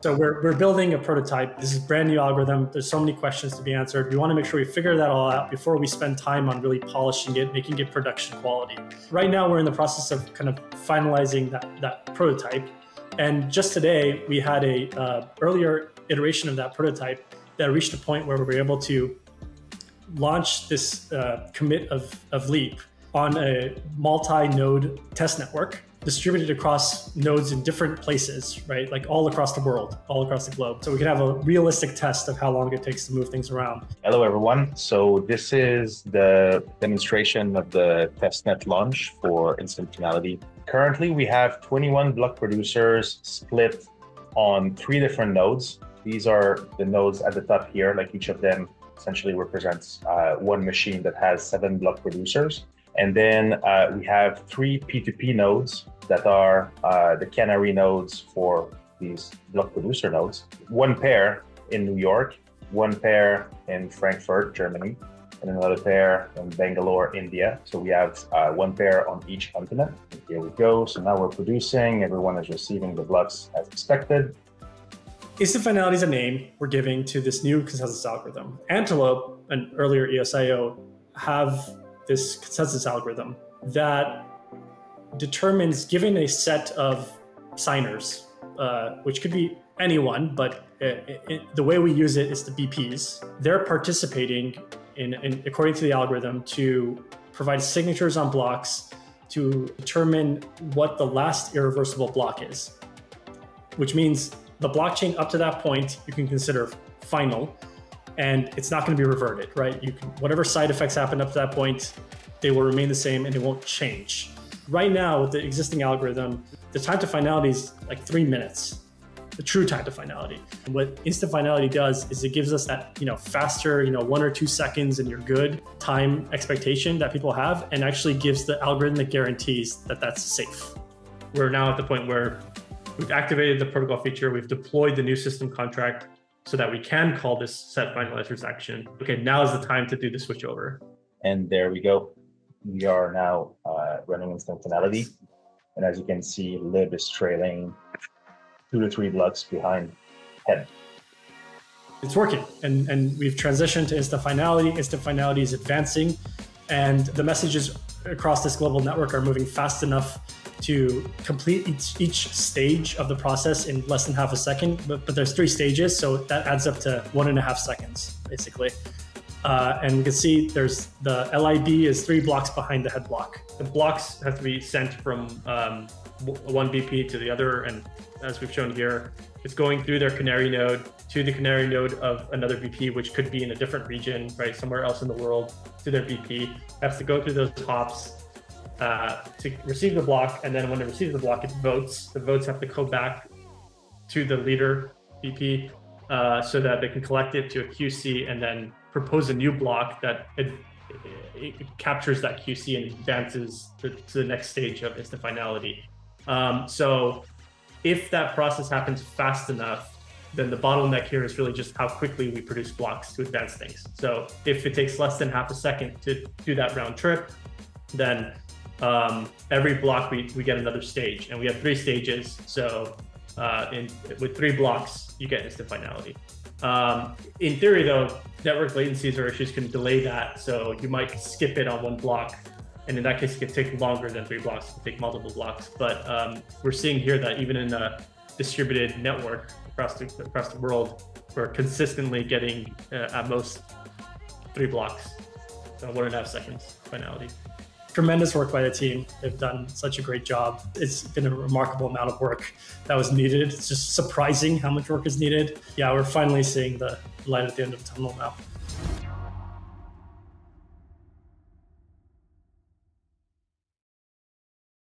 So we're, we're building a prototype. This is brand new algorithm. There's so many questions to be answered. We want to make sure we figure that all out before we spend time on really polishing it, making it production quality. Right now, we're in the process of kind of finalizing that, that prototype. And just today, we had a uh, earlier iteration of that prototype that reached a point where we were able to launch this uh, commit of, of Leap on a multi-node test network distributed across nodes in different places, right? Like all across the world, all across the globe. So we can have a realistic test of how long it takes to move things around. Hello, everyone. So this is the demonstration of the testnet launch for Instant Finality. Currently, we have 21 block producers split on three different nodes. These are the nodes at the top here, like each of them essentially represents uh, one machine that has seven block producers. And then uh, we have three P2P nodes that are uh, the canary nodes for these block producer nodes. One pair in New York, one pair in Frankfurt, Germany, and another pair in Bangalore, India. So we have uh, one pair on each continent. Here we go. So now we're producing. Everyone is receiving the blocks as expected. Instant finality is a name we're giving to this new consensus algorithm. Antelope, an earlier EOSIO, have this consensus algorithm that determines, given a set of signers, uh, which could be anyone, but it, it, the way we use it is the BPs. They're participating in, in, according to the algorithm, to provide signatures on blocks to determine what the last irreversible block is, which means the blockchain up to that point you can consider final and it's not going to be reverted, right? You can whatever side effects happen up to that point, they will remain the same and it won't change. Right now, with the existing algorithm, the time to finality is like three minutes, the true time to finality. And what instant finality does is it gives us that, you know, faster, you know, one or two seconds and you're good time expectation that people have and actually gives the algorithm algorithmic guarantees that that's safe. We're now at the point where we've activated the protocol feature, we've deployed the new system contract so that we can call this set finalizers action. Okay, now is the time to do the switchover. And there we go we are now uh, running instant finality. And as you can see, lib is trailing two to three blocks behind head. It's working. And, and we've transitioned to instant finality. Instant finality is advancing. And the messages across this global network are moving fast enough to complete each, each stage of the process in less than half a second. But, but there's three stages. So that adds up to one and a half seconds, basically. Uh, and we can see there's the LIB is three blocks behind the head block. The blocks have to be sent from um, one BP to the other. And as we've shown here, it's going through their canary node to the canary node of another BP, which could be in a different region, right? Somewhere else in the world to their BP. Has to go through those hops uh, to receive the block. And then when it receives the block, it votes. The votes have to go back to the leader BP uh, so that they can collect it to a QC and then propose a new block that it, it captures that QC and advances to, to, the next stage of instant finality. Um, so if that process happens fast enough, then the bottleneck here is really just how quickly we produce blocks to advance things. So if it takes less than half a second to do that round trip, then um, every block we, we get another stage and we have three stages. So uh, in, with three blocks, you get instant finality. Um, in theory, though, network latencies or issues can delay that. So you might skip it on one block. And in that case, it could take longer than three blocks, it could take multiple blocks. But um, we're seeing here that even in a distributed network across the, across the world, we're consistently getting uh, at most three blocks, so one and a half seconds finality tremendous work by the team. They've done such a great job. It's been a remarkable amount of work that was needed. It's just surprising how much work is needed. Yeah, we're finally seeing the light at the end of the tunnel now.